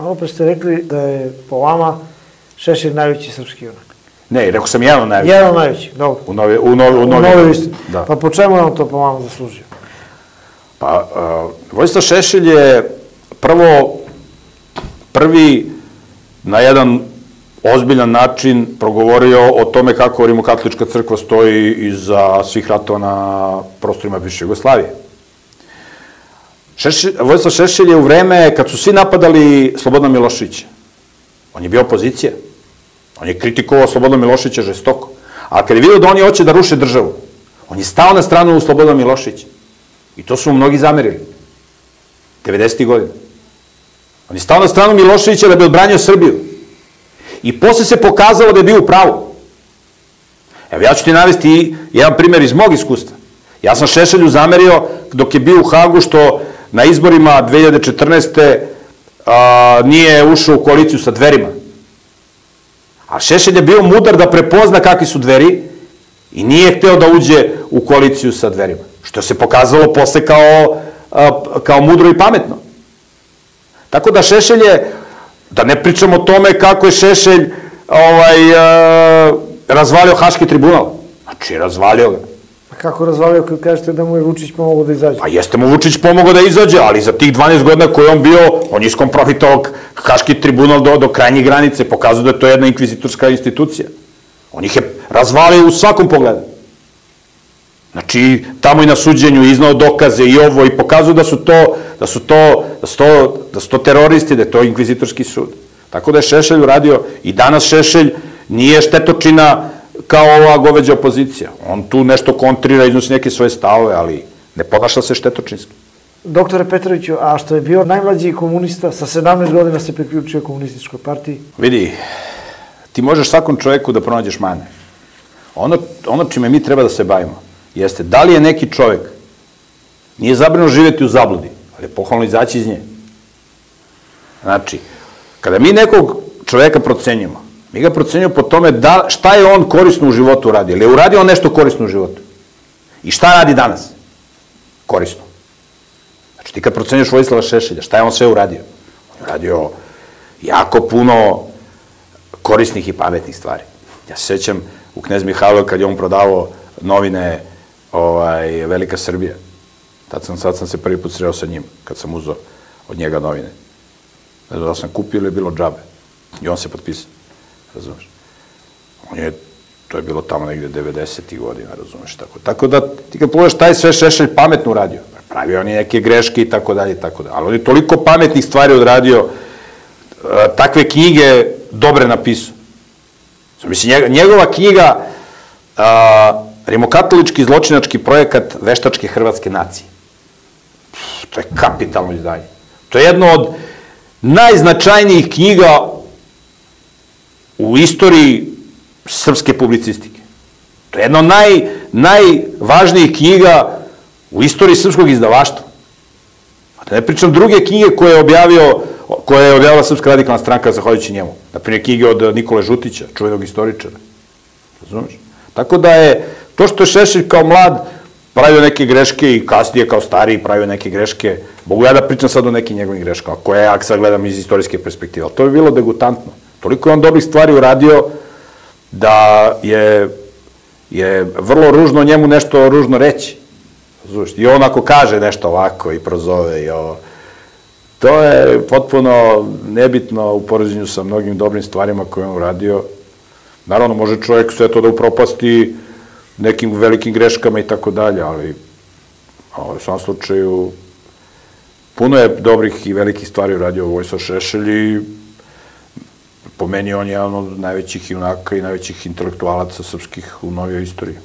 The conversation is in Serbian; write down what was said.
Malo pre ste rekli da je po vama Šešelj najveći srpski junak. Ne, rekao sam jedan od najvećih. Jedan od najvećih, dobro. U novi, u novi, u U novi, novoj istini. Da. Pa po čemu nam to po vama zaslužio? Pa, uh, Vojislav Šešelj je prvo, prvi na jedan ozbiljan način progovorio o tome kako Rimokatolička crkva stoji iza svih ratova na prostorima bivše Jugoslavije. Šešelj, Vojislav Šešelj je u vreme kad su svi napadali Slobodna Miloševića, on je bio opozicija, on je kritikovao Slobodna Miloševića žestoko, a kad je vidio da oni hoće da ruše državu, on je stao na stranu Slobodna Miloševića. I to su mu mnogi zamerili. 90. godina. On je stao na stranu Miloševića da bi odbranio Srbiju. I posle se pokazalo da je bio u pravu. Evo, ja ću ti navesti jedan primjer iz mog iskustva. Ja sam Šešelju zamerio dok je bio u Hagu što na izborima 2014. A, nije ušao u koaliciju sa dverima. A Šešelj je bio mudar da prepozna kakvi su dveri i nije hteo da uđe u koaliciju sa dverima. Što se pokazalo posle kao, a, kao mudro i pametno. Tako da Šešelj je, da ne pričamo o tome kako je Šešelj ovaj, a, razvalio Haški tribunal. Znači, razvalio ga. A kako razvalio kad kažete da mu je Vučić pomogao da izađe? Pa jeste mu Vučić pomogao da izađe, ali za tih 12 godina koje on bio, on je iskomprofitovao Haški tribunal do, do krajnjih granice, pokazuje da je to jedna inkvizitorska institucija. On ih je razvalio u svakom pogledu. Znači, tamo i na suđenju iznao dokaze i ovo i pokazuju da su to, da su to, da su to, da su to teroristi, da je to inkvizitorski sud. Tako da je Šešelj uradio i danas Šešelj nije štetočina kao ova goveđa opozicija. On tu nešto kontrira, iznosi neke svoje stavove, ali ne ponaša se štetočinski. Doktore Petroviću, a što je bio najmlađi komunista, sa 17 godina se priključio komunističkoj partiji? Vidi, ti možeš svakom čoveku da pronađeš mane. Ono, ono čime mi treba da se bavimo jeste da li je neki čovek nije zabrano živeti u zabludi, ali je pohvalno izaći iz nje. Znači, kada mi nekog čoveka procenjujemo, mi ga procenjujemo po tome da, šta je on korisno u životu uradio. Ili je uradio on nešto korisno u životu? I šta radi danas? Korisno. Znači, ti kad procenjuješ Vojislava Šešelja, šta je on sve uradio? On je uradio jako puno korisnih i pametnih stvari. Ja se sećam u Knez Mihajlo kad je on prodavao novine ovaj, Velika Srbija. Tad sam, sad sam se prvi put sreo sa njim, kad sam uzao od njega novine. Ne znam da sam kupio ili je bilo džabe. I on se potpisao. Razumeš? On je, to je bilo tamo negde 90. godina, razumeš? Tako, tako da, ti kad pogledaš, taj sve Šešelj pametno uradio. Pravio on je neke greške i tako dalje i tako dalje. Ali on je toliko pametnih stvari odradio, takve knjige dobre napisao. Mislim, njegova knjiga a, Rimokatolički zločinački projekat veštačke hrvatske nacije. To je kapitalno izdanje. To je jedno od najznačajnijih knjiga u istoriji srpske publicistike. To je jedna od naj, najvažnijih knjiga u istoriji srpskog izdavaštva. A da ne pričam druge knjige koje je objavio koje je objavila Srpska radikalna stranka zahvaljujući njemu. Naprimjer, knjige od Nikole Žutića, čuvenog istoričara. Razumeš? Tako da je, to što je Šešelj kao mlad pravio neke greške i kasnije kao stariji pravio neke greške, mogu ja da pričam sad o nekim njegovim greškama, koje ja sad gledam iz istorijske perspektive, ali to je bilo degutantno. Toliko je on dobrih stvari uradio da je, je vrlo ružno njemu nešto ružno reći. Razumeš? I on ako kaže nešto ovako i prozove i ovo, To je potpuno nebitno u poređenju sa mnogim dobrim stvarima koje on uradio. Naravno, može čovjek sve to da upropasti nekim velikim greškama i tako dalje, ali u svom slučaju puno je dobrih i velikih stvari uradio Vojsa Šešelj i po meni on je jedan od najvećih junaka i najvećih intelektualaca srpskih u novijoj istoriji.